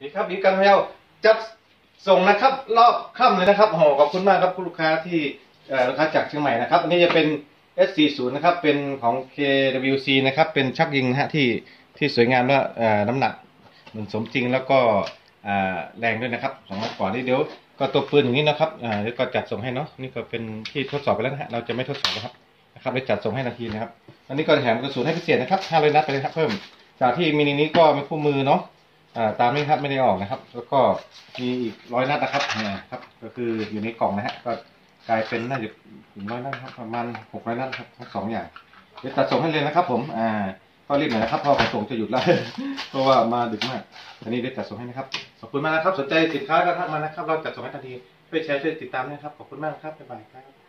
ดีครับดีกกันพะเยาจัดส่งนะครับ รอบค่ำเลยนะครับโอ้โหขอบคุณมากครับคุณลูกค้าที่ลูกค้าจากเชียงใหม่นะครับอันนี้จะเป็น S40 นะครับเป็นของ KWC นะครับเป็นชักยิงนะฮะที่ที่สวยงามและเอ่อน้ำหนักเหมือนสมจริงแล้วก็แรงด้วยนะครับสองนัดก่อนนี่เดี๋ยวก็ตัวปืนอย่างนี้นะครับเดี๋ยวก็จัดส่งให้เนาะนี่ก็เป็นที่ทดสอบไปแล้วนะฮะเราจะไม่ทดสอบนะครับนะครับได้จัดส่งให้นาทีนะครับอันนี้ก็แถมกระสุนให้พิเศษนะครับ500นัดไปเลยครับเพิ่มจากที่มินินี้ก็เป็นคู่มือเนาะ ตามนี้ครับไม่ได้ออกนะครับ แล้วก็มีอีกร้อยนัดนะครับนะครับ ก็คืออยู่ในกล่องนะฮะก็กลายเป็นน่าจะถึงร้อยนัดครับประมาณหกร้อยนัดครับทั้งสองอย่างเดี๋ยวตัดส่งให้เลยนะครับ ผมอ่าก็รีบหน่อยนะครับพราะขนส่งจะหยุดแล้วเพราะว่ามาดึกมากอันนี้ได้จัดส่งให้นะครับขอบคุณมากนะครับ สนใจสินค้าก็ทักมานะครับ เราจัดส่งให้ทันทีช่วยแชร์ช่วยติดตามนะครับขอบคุณมากครับบ๊ายบายครับ